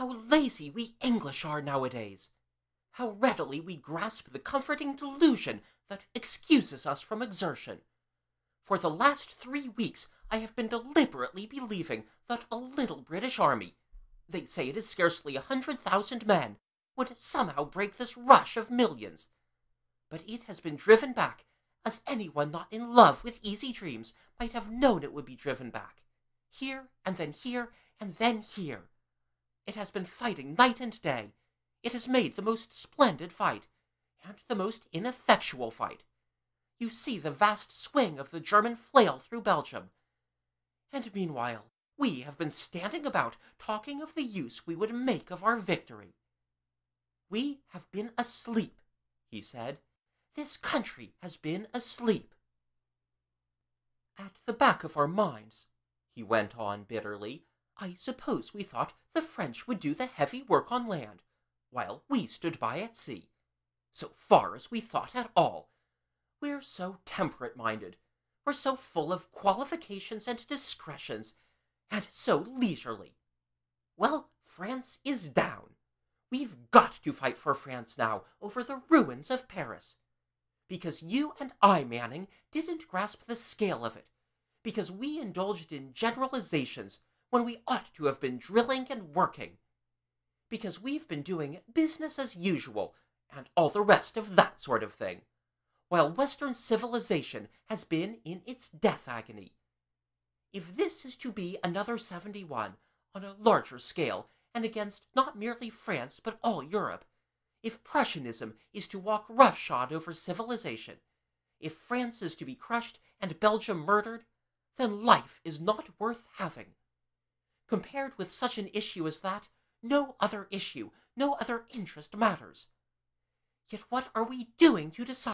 How lazy we English are nowadays! How readily we grasp the comforting delusion that excuses us from exertion! For the last three weeks I have been deliberately believing that a little British army they say it is scarcely a hundred thousand men would somehow break this rush of millions. But it has been driven back, as anyone not in love with easy dreams might have known it would be driven back. Here, and then here, and then here. It has been fighting night and day. It has made the most splendid fight, and the most ineffectual fight. You see the vast swing of the German flail through Belgium. And meanwhile we have been standing about talking of the use we would make of our victory. We have been asleep, he said. This country has been asleep. At the back of our minds, he went on bitterly, I suppose we thought the French would do the heavy work on land, while we stood by at sea. So far as we thought at all. We're so temperate-minded. We're so full of qualifications and discretions and so leisurely. Well, France is down. We've got to fight for France now over the ruins of Paris. Because you and I, Manning, didn't grasp the scale of it. Because we indulged in generalizations when we ought to have been drilling and working. Because we've been doing business as usual and all the rest of that sort of thing, while Western civilization has been in its death agony. If this is to be another 71, on a larger scale, and against not merely France but all Europe, if Prussianism is to walk roughshod over civilization, if France is to be crushed and Belgium murdered, then life is not worth having. Compared with such an issue as that, no other issue, no other interest matters. Yet what are we doing to decide?